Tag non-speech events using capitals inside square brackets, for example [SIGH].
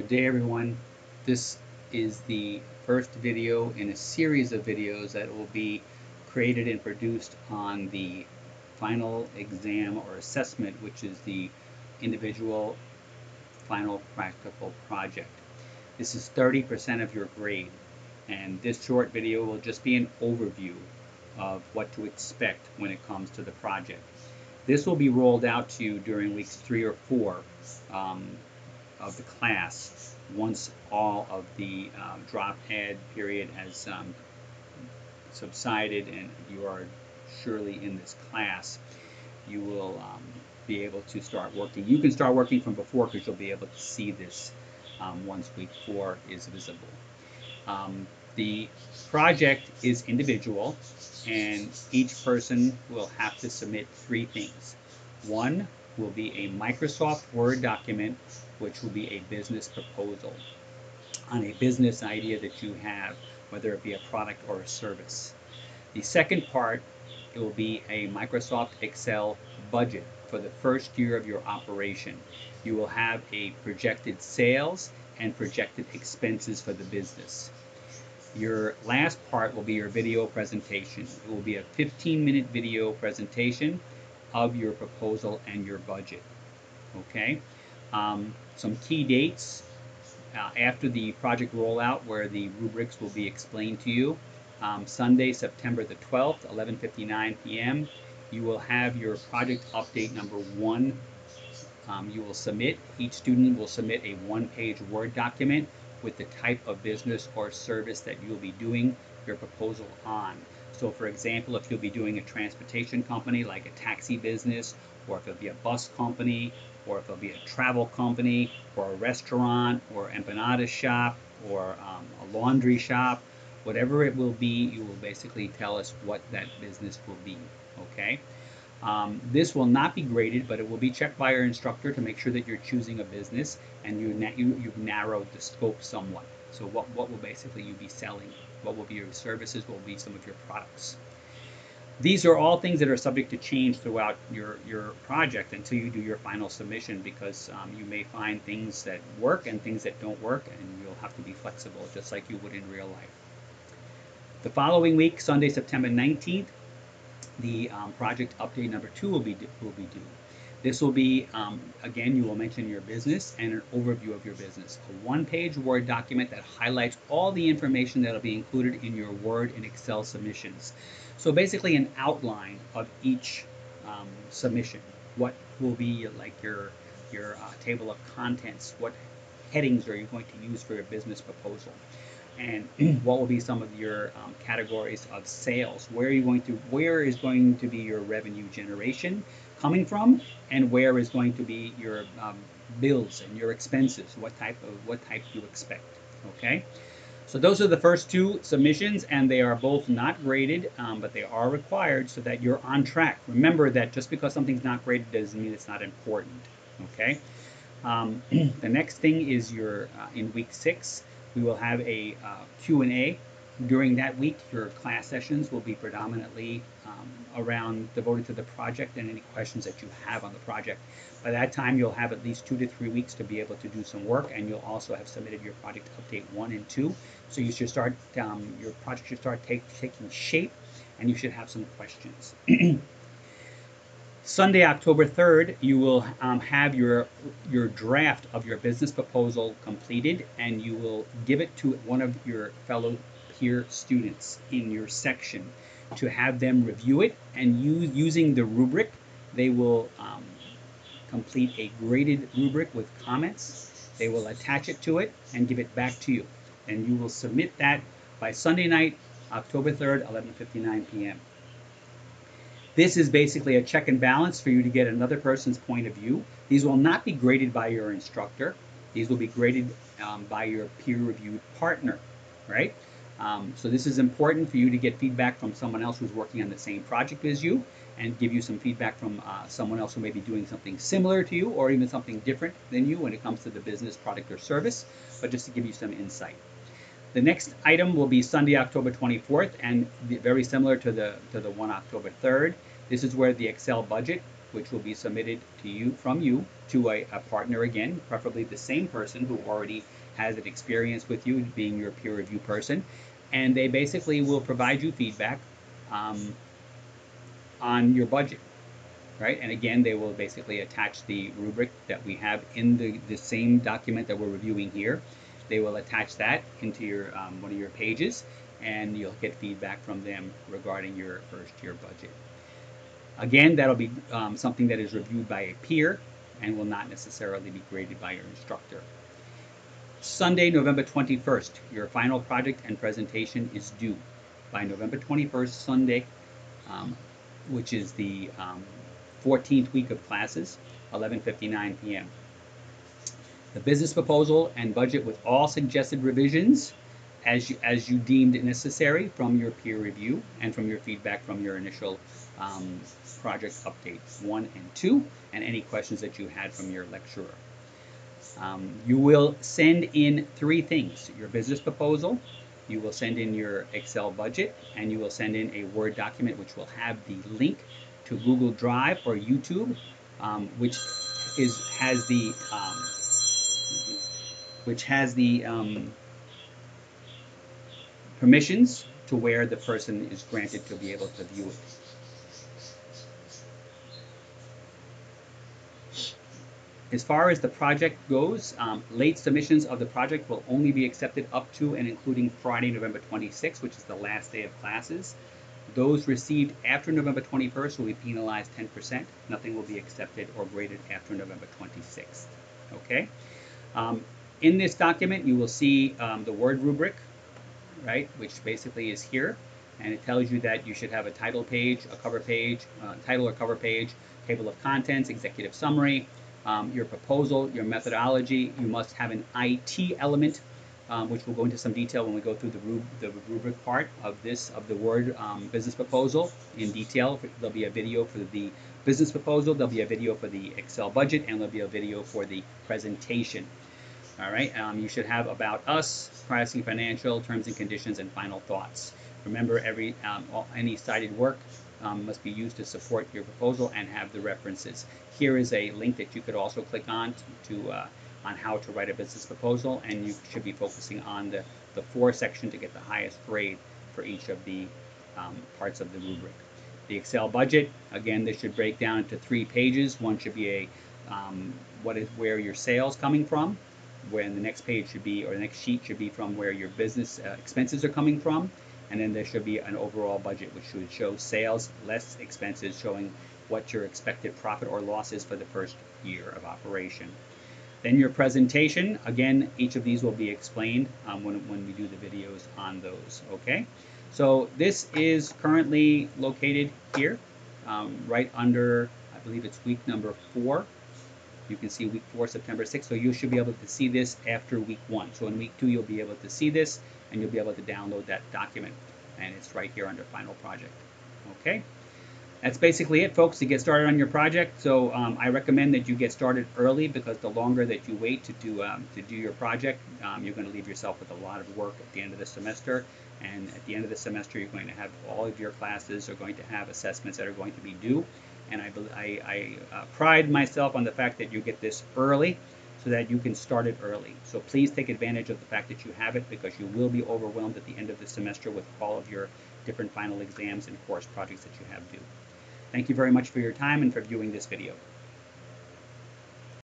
Good day everyone. This is the first video in a series of videos that will be created and produced on the final exam or assessment which is the individual final practical project. This is 30% of your grade and this short video will just be an overview of what to expect when it comes to the project. This will be rolled out to you during weeks three or four um, of the class once all of the um, drop add period has um, subsided and you are surely in this class, you will um, be able to start working. You can start working from before because you'll be able to see this um, once week four is visible. Um, the project is individual and each person will have to submit three things. One will be a Microsoft Word document which will be a business proposal on a business idea that you have, whether it be a product or a service. The second part, it will be a Microsoft Excel budget for the first year of your operation. You will have a projected sales and projected expenses for the business. Your last part will be your video presentation. It will be a 15 minute video presentation of your proposal and your budget. Okay? Um, some key dates uh, after the project rollout where the rubrics will be explained to you. Um, Sunday, September the 12th, 11.59 p.m. You will have your project update number one. Um, you will submit, each student will submit a one-page Word document with the type of business or service that you'll be doing your proposal on. So for example, if you'll be doing a transportation company like a taxi business, or if it'll be a bus company, or if it'll be a travel company, or a restaurant, or empanada shop, or um, a laundry shop, whatever it will be, you will basically tell us what that business will be, okay? Um, this will not be graded, but it will be checked by your instructor to make sure that you're choosing a business and you, you, you've narrowed the scope somewhat. So what, what will basically you be selling? What will be your services? What will be some of your products? These are all things that are subject to change throughout your, your project until you do your final submission because um, you may find things that work and things that don't work and you'll have to be flexible just like you would in real life. The following week, Sunday, September 19th, the um, project update number two will be, will be due. This will be, um, again, you will mention your business and an overview of your business. A one-page Word document that highlights all the information that will be included in your Word and Excel submissions. So basically an outline of each um, submission. What will be like your, your uh, table of contents? What headings are you going to use for your business proposal? and [CLEARS THROAT] what will be some of your um, categories of sales where are you going to where is going to be your revenue generation coming from and where is going to be your um, bills and your expenses what type of what type you expect okay so those are the first two submissions and they are both not graded um, but they are required so that you're on track. Remember that just because something's not graded doesn't mean it's not important okay? Um, [CLEARS THROAT] the next thing is your uh, in week six we will have a uh, Q&A during that week. Your class sessions will be predominantly um, around devoted to the project and any questions that you have on the project. By that time, you'll have at least two to three weeks to be able to do some work, and you'll also have submitted your project update one and two. So you should start, um, your project should start take, taking shape, and you should have some questions. [CLEARS THROAT] Sunday, October 3rd, you will um, have your your draft of your business proposal completed and you will give it to one of your fellow peer students in your section to have them review it and using the rubric they will um, complete a graded rubric with comments they will attach it to it and give it back to you and you will submit that by Sunday night October 3rd 11:59 p.m. This is basically a check and balance for you to get another person's point of view. These will not be graded by your instructor. These will be graded um, by your peer-reviewed partner, right? Um, so this is important for you to get feedback from someone else who's working on the same project as you and give you some feedback from uh, someone else who may be doing something similar to you or even something different than you when it comes to the business, product, or service, but just to give you some insight. The next item will be Sunday, October 24th, and very similar to the to the one October 3rd. This is where the Excel budget which will be submitted to you from you to a, a partner again, preferably the same person who already has an experience with you, being your peer review person, and they basically will provide you feedback um, on your budget, right? And again, they will basically attach the rubric that we have in the, the same document that we're reviewing here. They will attach that into your um, one of your pages, and you'll get feedback from them regarding your first year budget. Again, that'll be um, something that is reviewed by a peer and will not necessarily be graded by your instructor. Sunday, November 21st, your final project and presentation is due by November 21st, Sunday, um, which is the um, 14th week of classes, 11:59 p.m. The business proposal and budget with all suggested revisions as you, as you deemed necessary from your peer review and from your feedback from your initial um, project updates one and two, and any questions that you had from your lecturer. Um, you will send in three things your business proposal, you will send in your Excel budget, and you will send in a Word document which will have the link to Google Drive or YouTube, um, which is has the um, which has the um, permissions to where the person is granted to be able to view it. As far as the project goes, um, late submissions of the project will only be accepted up to and including Friday, November 26th, which is the last day of classes. Those received after November 21st will be penalized 10%. Nothing will be accepted or graded after November 26th. Okay? Um, in this document, you will see um, the word rubric, right, which basically is here. And it tells you that you should have a title page, a cover page, uh, title or cover page, table of contents, executive summary, um, your proposal, your methodology. You must have an IT element, um, which we'll go into some detail when we go through the, rub the rubric part of this, of the Word um, business proposal in detail. There'll be a video for the business proposal, there'll be a video for the Excel budget, and there'll be a video for the presentation. All right, um, you should have about us, pricing financial, terms and conditions, and final thoughts. Remember, every um, any cited work um, must be used to support your proposal and have the references. Here is a link that you could also click on to, uh, on how to write a business proposal, and you should be focusing on the, the four section to get the highest grade for each of the um, parts of the rubric. The Excel budget, again, this should break down into three pages. One should be a um, what is where your sales coming from, when the next page should be, or the next sheet should be from where your business uh, expenses are coming from, and then there should be an overall budget which should show sales less expenses showing what your expected profit or loss is for the first year of operation. Then your presentation, again, each of these will be explained um, when, when we do the videos on those, okay? So this is currently located here, um, right under, I believe it's week number four. You can see week four, September 6th, so you should be able to see this after week one. So in week two, you'll be able to see this, and you'll be able to download that document. And it's right here under Final Project. Okay? That's basically it, folks, to get started on your project. So um, I recommend that you get started early because the longer that you wait to do um, to do your project, um, you're going to leave yourself with a lot of work at the end of the semester. And at the end of the semester, you're going to have all of your classes are going to have assessments that are going to be due. And I, I, I uh, pride myself on the fact that you get this early so that you can start it early. So please take advantage of the fact that you have it because you will be overwhelmed at the end of the semester with all of your different final exams and course projects that you have due. Thank you very much for your time and for viewing this video.